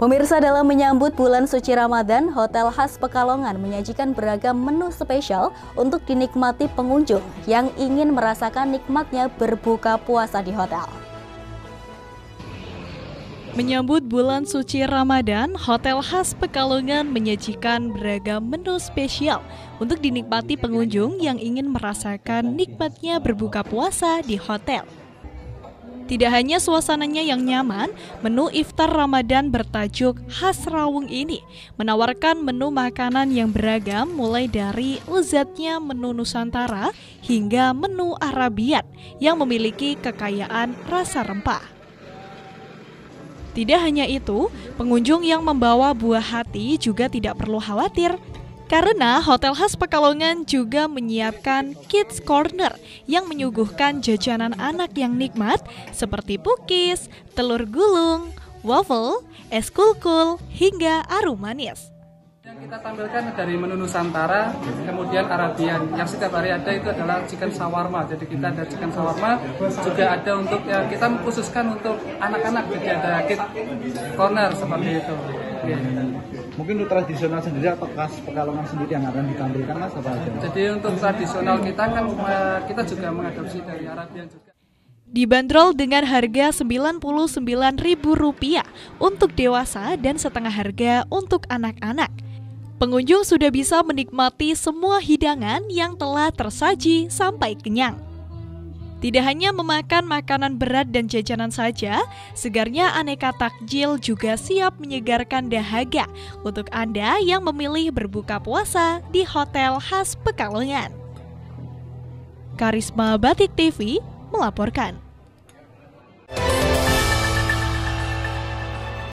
Pemirsa dalam menyambut bulan suci Ramadan, Hotel Khas Pekalongan menyajikan beragam menu spesial untuk dinikmati pengunjung yang ingin merasakan nikmatnya berbuka puasa di hotel. Menyambut bulan suci Ramadan, Hotel Khas Pekalongan menyajikan beragam menu spesial untuk dinikmati pengunjung yang ingin merasakan nikmatnya berbuka puasa di hotel. Tidak hanya suasananya yang nyaman, menu iftar Ramadan bertajuk Khas Rawung ini menawarkan menu makanan yang beragam mulai dari lezatnya menu Nusantara hingga menu Arabiat yang memiliki kekayaan rasa rempah. Tidak hanya itu, pengunjung yang membawa buah hati juga tidak perlu khawatir karena Hotel Khas Pekalongan juga menyiapkan Kids Corner yang menyuguhkan jajanan anak yang nikmat seperti pukis, telur gulung, waffle, es kulkul, hingga arum manis. Yang kita tampilkan dari menu Nusantara, kemudian Arabian. Yang setiap hari ada itu adalah chicken shawarma. Jadi kita ada chicken shawarma, juga ada untuk ya kita khususkan untuk anak-anak. Jadi ada kids corner seperti itu. Mungkin untuk tradisional sendiri atau khas Pekalongan sendiri yang akan ditampilkan mas apa aja? Jadi untuk tradisional kita kan kita juga mengadopsi dari Arabian juga. Dibanderol dengan harga Rp99.000 untuk dewasa dan setengah harga untuk anak-anak. Pengunjung sudah bisa menikmati semua hidangan yang telah tersaji sampai kenyang. Tidak hanya memakan makanan berat dan jajanan saja, segarnya aneka takjil juga siap menyegarkan dahaga untuk Anda yang memilih berbuka puasa di hotel khas Pekalongan. Karisma Batik TV melaporkan.